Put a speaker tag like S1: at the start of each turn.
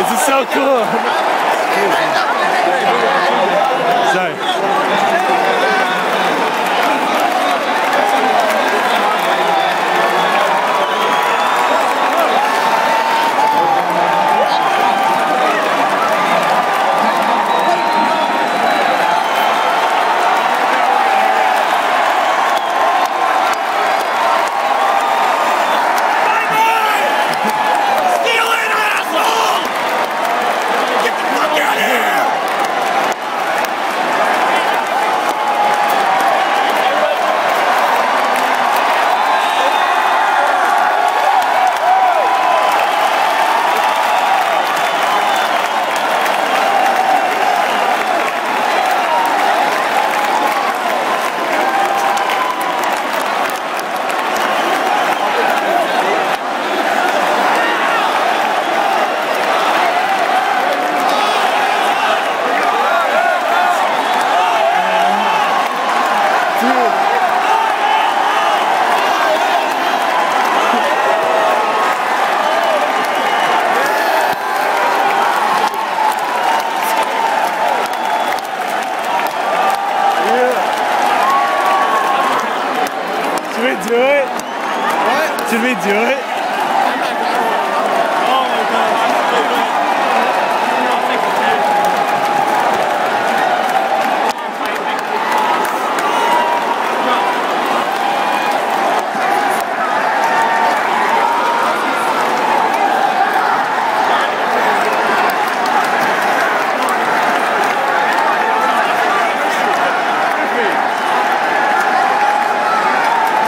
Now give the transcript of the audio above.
S1: This is so cool. do it? What? Should we do it? Oh my god.